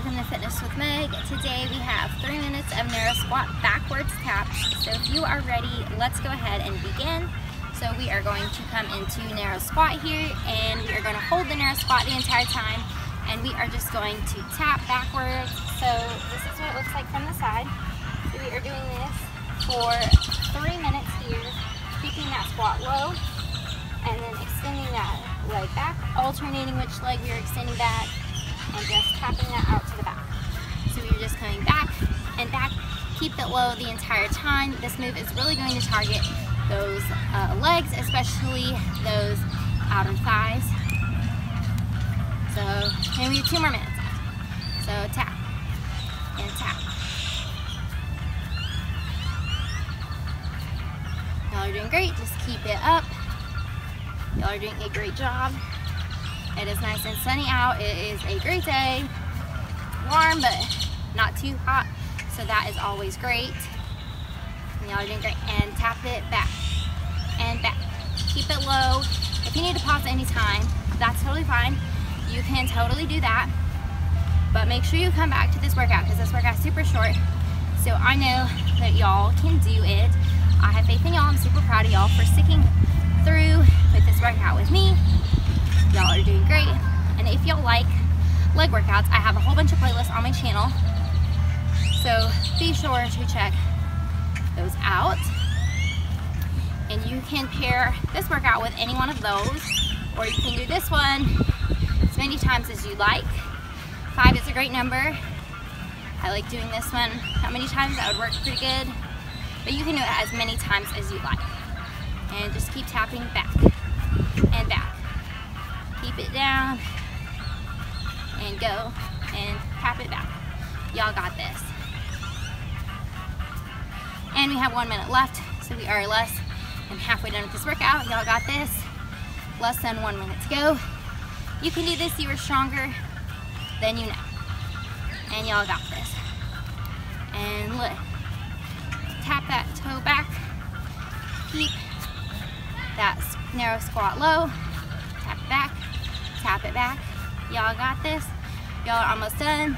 welcome to Fitness with Meg. Today we have three minutes of narrow squat backwards taps. So if you are ready, let's go ahead and begin. So we are going to come into narrow squat here and we are going to hold the narrow squat the entire time and we are just going to tap backwards. So this is what it looks like from the side. So we are doing this for three minutes here, keeping that squat low and then extending that leg back, alternating which leg we are extending back and just tapping that out to the back. So you're just coming back and back. Keep it low the entire time. This move is really going to target those uh, legs, especially those outer thighs. So, and we have two more minutes. So tap and tap. Y'all are doing great. Just keep it up. Y'all are doing a great job. It is nice and sunny out. It is a great day. Warm, but not too hot. So that is always great. Y'all are doing great. And tap it back and back. Keep it low. If you need to pause at any time, that's totally fine. You can totally do that. But make sure you come back to this workout because this workout is super short. So I know that y'all can do it. I have faith in y'all. I'm super proud of y'all for sticking through with this workout with me. Y'all are doing great. And if y'all like leg workouts, I have a whole bunch of playlists on my channel. So be sure to check those out. And you can pair this workout with any one of those, or you can do this one as many times as you like. Five is a great number. I like doing this one. How many times? That would work pretty good. But you can do it as many times as you like. And just keep tapping back and back keep it down, and go, and tap it back. Y'all got this. And we have one minute left, so we are less than halfway done with this workout. Y'all got this. Less than one minute to go. You can do this, you are stronger than you know. And y'all got this. And look, tap that toe back. Keep that narrow squat low. Tap back tap it back. Y'all got this. Y'all are almost done.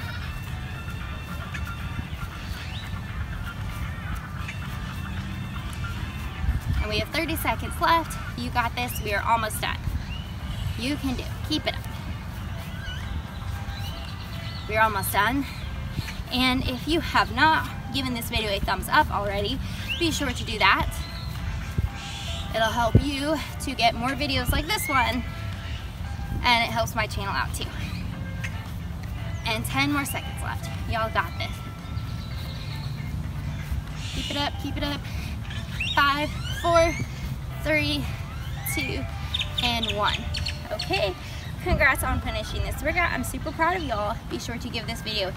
And we have 30 seconds left. You got this. We are almost done. You can do. Keep it up. We're almost done. And if you have not given this video a thumbs up already, be sure to do that. It'll help you to get more videos like this one and it helps my channel out too. And 10 more seconds left. Y'all got this. Keep it up, keep it up. Five, four, three, two, and one. Okay, congrats on finishing this workout. I'm super proud of y'all. Be sure to give this video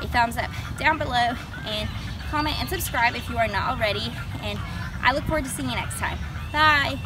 a thumbs up down below and comment and subscribe if you are not already. And I look forward to seeing you next time. Bye.